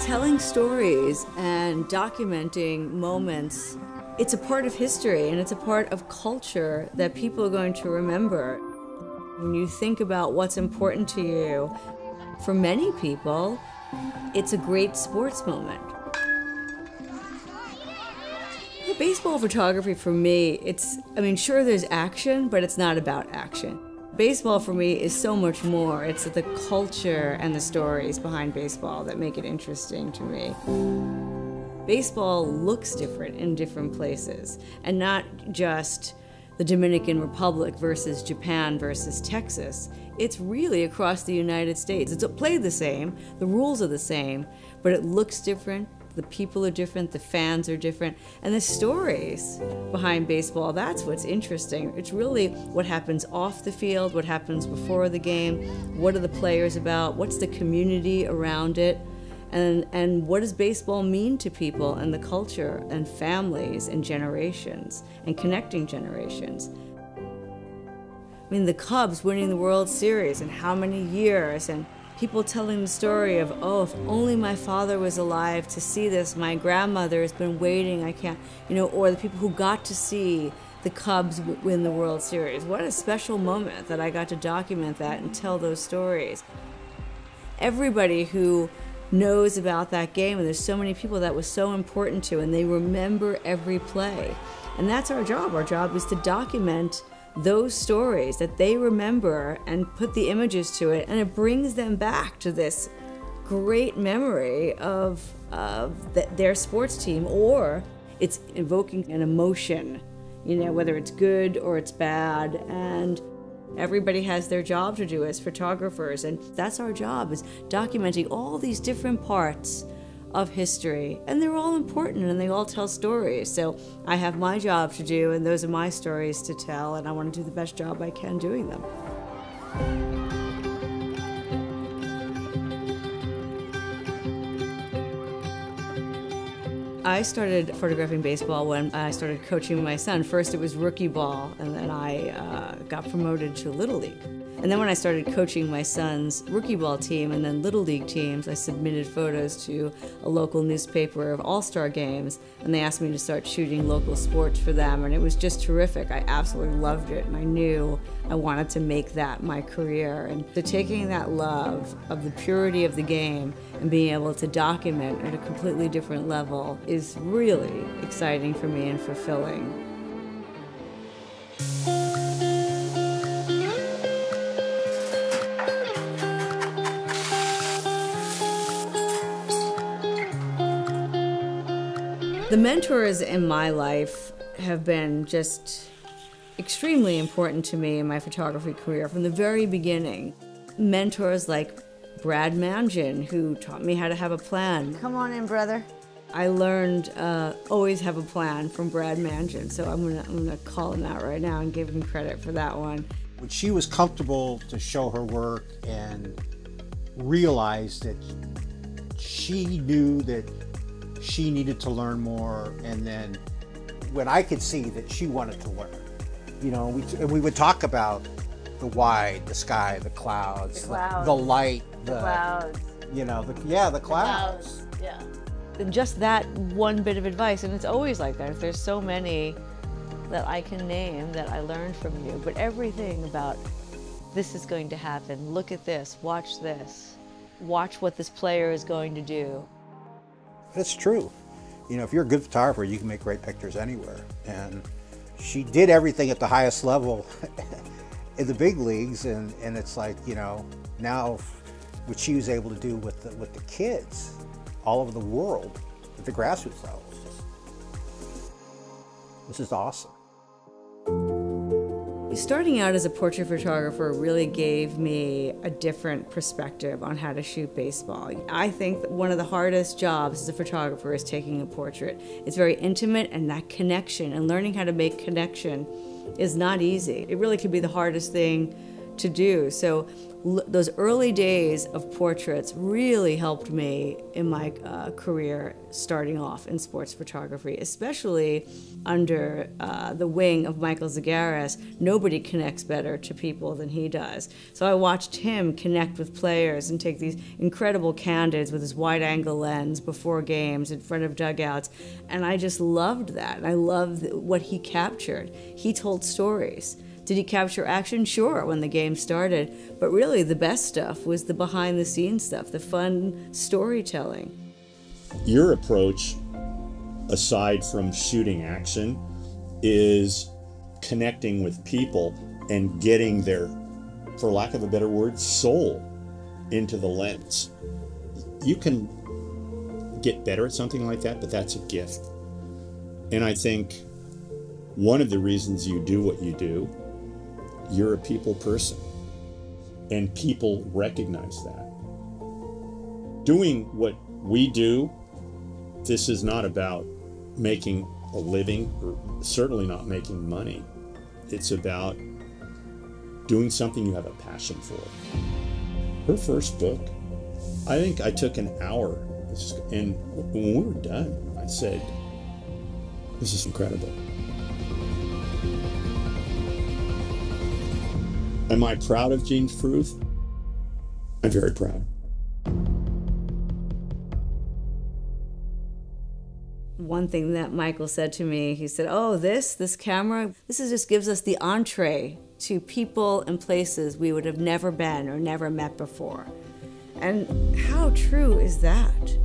Telling stories and documenting moments, it's a part of history and it's a part of culture that people are going to remember. When you think about what's important to you, for many people, it's a great sports moment. Baseball photography for me, it's, I mean, sure there's action, but it's not about action. Baseball for me is so much more. It's the culture and the stories behind baseball that make it interesting to me. Baseball looks different in different places, and not just the Dominican Republic versus Japan versus Texas. It's really across the United States. It's played the same, the rules are the same, but it looks different, the people are different, the fans are different, and the stories behind baseball, that's what's interesting. It's really what happens off the field, what happens before the game, what are the players about, what's the community around it, and, and what does baseball mean to people and the culture and families and generations and connecting generations. I mean, the Cubs winning the World Series and how many years and people telling the story of, oh, if only my father was alive to see this, my grandmother has been waiting, I can't, you know, or the people who got to see the Cubs win the World Series. What a special moment that I got to document that and tell those stories. Everybody who knows about that game, and there's so many people that was so important to, and they remember every play. And that's our job. Our job is to document those stories that they remember and put the images to it, and it brings them back to this great memory of, of the, their sports team, or it's evoking an emotion, you know, whether it's good or it's bad. And everybody has their job to do as photographers, and that's our job is documenting all these different parts of history. And they're all important and they all tell stories. So I have my job to do, and those are my stories to tell, and I want to do the best job I can doing them. I started photographing baseball when I started coaching my son. First, it was rookie ball, and then I uh, got promoted to Little League. And then when I started coaching my son's rookie ball team and then little league teams, I submitted photos to a local newspaper of all-star games and they asked me to start shooting local sports for them and it was just terrific. I absolutely loved it and I knew I wanted to make that my career. And so taking that love of the purity of the game and being able to document at a completely different level is really exciting for me and fulfilling. The mentors in my life have been just extremely important to me in my photography career from the very beginning. Mentors like Brad Mangin, who taught me how to have a plan. Come on in, brother. I learned uh, always have a plan from Brad Mangin, so I'm gonna, I'm gonna call him out right now and give him credit for that one. When she was comfortable to show her work and realized that she knew that she needed to learn more, and then when I could see that she wanted to learn, you know, we, and we would talk about the wide, the sky, the clouds, the, clouds, the, the light, the, the, clouds, you know, the, yeah, the clouds. the clouds. Yeah. And just that one bit of advice, and it's always like that. There's so many that I can name that I learned from you, but everything about this is going to happen, look at this, watch this, watch what this player is going to do. It's true. You know, if you're a good photographer, you can make great pictures anywhere. And she did everything at the highest level in the big leagues, and, and it's like, you know, now what she was able to do with the, with the kids all over the world at the grassroots level. This is awesome. Starting out as a portrait photographer really gave me a different perspective on how to shoot baseball. I think one of the hardest jobs as a photographer is taking a portrait. It's very intimate and that connection and learning how to make connection is not easy. It really could be the hardest thing to do. So those early days of portraits really helped me in my uh, career starting off in sports photography, especially under uh, the wing of Michael Zagaris. Nobody connects better to people than he does. So I watched him connect with players and take these incredible candids with his wide angle lens before games in front of dugouts. And I just loved that. And I loved what he captured. He told stories. Did he capture action? Sure, when the game started. But really, the best stuff was the behind the scenes stuff, the fun storytelling. Your approach, aside from shooting action, is connecting with people and getting their, for lack of a better word, soul into the lens. You can get better at something like that, but that's a gift. And I think one of the reasons you do what you do you're a people person. And people recognize that. Doing what we do, this is not about making a living or certainly not making money. It's about doing something you have a passion for. Her first book, I think I took an hour. And when we were done, I said, This is incredible. Am I proud of Jean Fruth? I'm very proud. One thing that Michael said to me, he said, Oh, this, this camera, this is just gives us the entree to people and places we would have never been or never met before. And how true is that?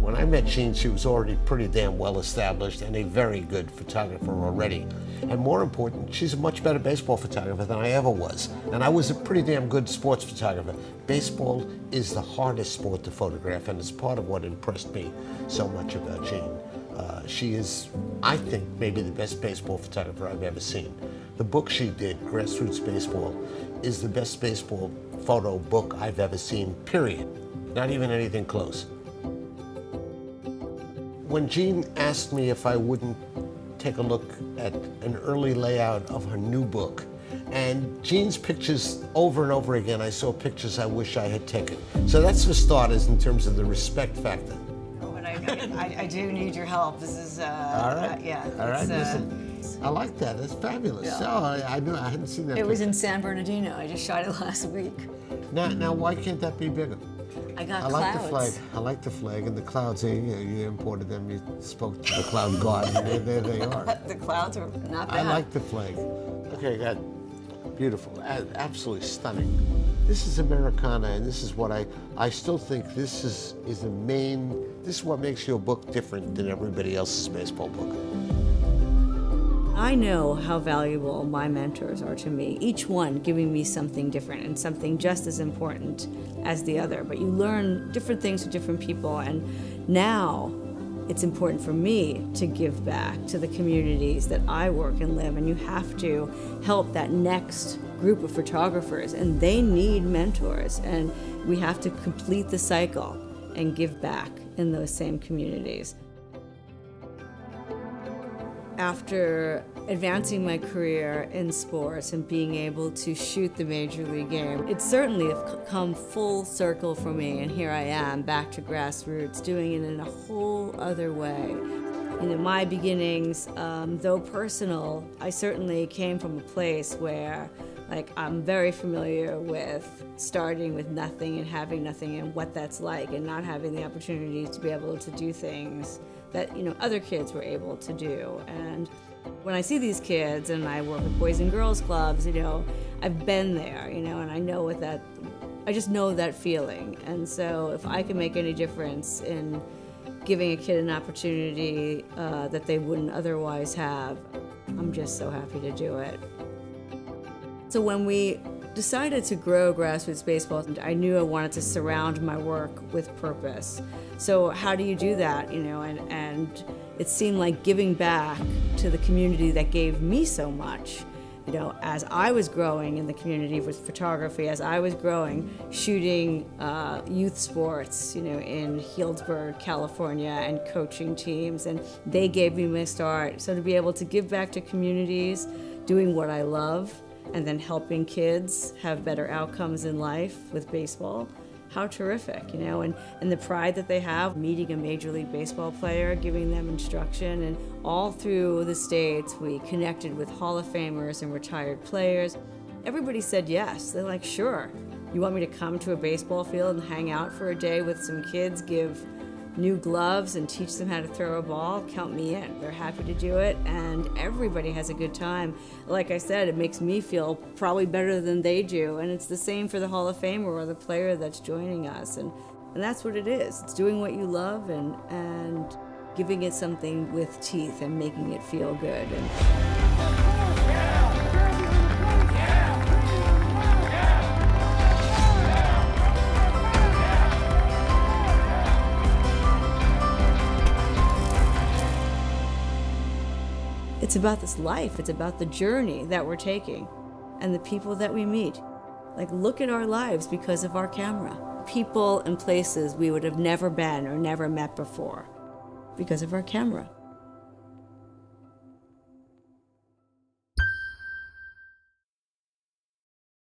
When I met Jean, she was already pretty damn well established and a very good photographer already. And more important, she's a much better baseball photographer than I ever was. And I was a pretty damn good sports photographer. Baseball is the hardest sport to photograph, and it's part of what impressed me so much about Jean. Uh, she is, I think, maybe the best baseball photographer I've ever seen. The book she did, Grassroots Baseball, is the best baseball photo book I've ever seen, period. Not even anything close when Jean asked me if I wouldn't take a look at an early layout of her new book, and Jean's pictures over and over again, I saw pictures I wish I had taken. So that's for starters in terms of the respect factor. Oh, and I, I, I do need your help. This is, uh, All right. Uh, yeah. All right, uh, I like that. That's fabulous. Yeah. Oh, I, I knew I hadn't seen that. It picture. was in San Bernardino. I just shot it last week. Now, now, why can't that be bigger? I got I like the flag. I like the flag and the clouds. Eh, you, you imported them. You spoke to the cloud god. there, there they are. the clouds are not bad. I like the flag. Okay, I got beautiful, absolutely stunning. This is Americana, and this is what I I still think this is is the main. This is what makes your book different than everybody else's baseball book. I know how valuable my mentors are to me, each one giving me something different and something just as important as the other. But you learn different things from different people, and now it's important for me to give back to the communities that I work and live, and you have to help that next group of photographers, and they need mentors, and we have to complete the cycle and give back in those same communities after advancing my career in sports and being able to shoot the major league game, it certainly have come full circle for me, and here I am back to grassroots, doing it in a whole other way. You know, my beginnings, um, though personal, I certainly came from a place where like I'm very familiar with starting with nothing and having nothing and what that's like and not having the opportunity to be able to do things that you know other kids were able to do. And when I see these kids and I work with boys and girls clubs, you know, I've been there, you know, and I know what that I just know that feeling. And so if I can make any difference in giving a kid an opportunity uh, that they wouldn't otherwise have, I'm just so happy to do it. So when we decided to grow grassroots baseball, I knew I wanted to surround my work with purpose. So how do you do that, you know, and, and it seemed like giving back to the community that gave me so much. You know, as I was growing in the community with photography, as I was growing, shooting uh, youth sports, you know, in Healdsburg, California, and coaching teams, and they gave me my start. So to be able to give back to communities, doing what I love, and then helping kids have better outcomes in life with baseball how terrific, you know, and, and the pride that they have meeting a Major League Baseball player, giving them instruction. And all through the States, we connected with Hall of Famers and retired players. Everybody said yes. They're like, sure. You want me to come to a baseball field and hang out for a day with some kids, give new gloves and teach them how to throw a ball, count me in. They're happy to do it, and everybody has a good time. Like I said, it makes me feel probably better than they do, and it's the same for the Hall of Famer or the player that's joining us. And, and that's what it is. It's doing what you love and, and giving it something with teeth and making it feel good. And, It's about this life, it's about the journey that we're taking and the people that we meet. Like, look at our lives because of our camera. People and places we would have never been or never met before because of our camera.